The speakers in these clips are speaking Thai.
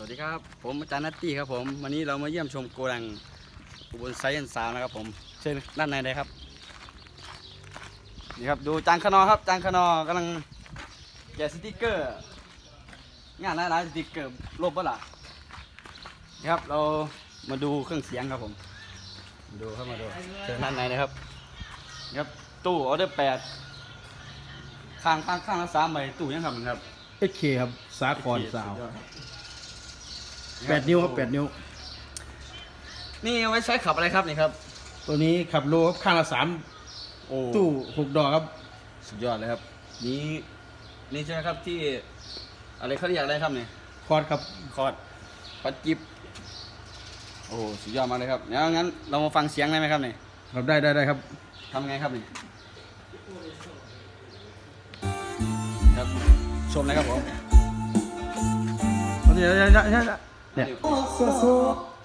สวัสดีครับ ผมอาจารย์นัตตี้ครับผมวันนี้เรามาเยี่ยมชมโกดังอุบลไซเอนสาวนะครับผมเชิญด้านในเลยครับนี่ครับดูจานขนอครับจานขนอกำลังแกะสติกเกอร์ งานหลายๆสติกเกอร์ลบปะล่ะนี่ครับเรามาดูเครื่องเสียงครับผมมาดูเข้ามาดูเชิญด้านในเลยครับนี่ครับตู้ออเดอร์แปดข้างข้างข้างละสามใบตู้ยังครับมันครับเอเคครับสาครสาวสุดยอดครับ แปดนิ้วครับแปดนิ้ว นี่เอาไว้ใช้ขับอะไรครับนี่ครับ ตัวนี้ขับโลครับข้างละสามโอ้ตู้หกดอกครับ สุดยอดเลยครับ นี่นี่ใช่ไหมครับที่อะไรเขาเรียกอะไรครับเนี่ยคอร์ดครับคอร์ดปัดจิบโอ้สุดยอดมากเลยครับแล้วงั้นเรามาฟังเสียงได้ไหมครับเนี่ยครับได้ได้ได้ครับทำไงครับนี่ครับชมเลยครับผมเดี๋ยวเดี๋ยวเดี๋ยว เ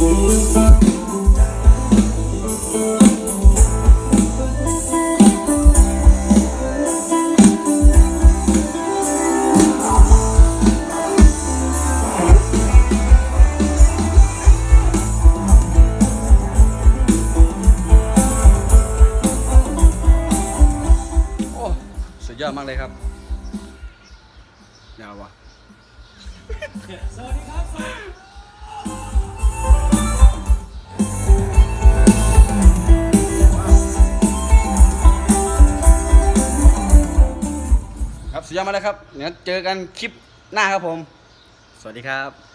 ยอดมากเลยครับยาววะสวัสดีครับ สุดยอดมาแล้วครับเดี๋ยวเจอกันคลิปหน้าครับผม สวัสดีครับ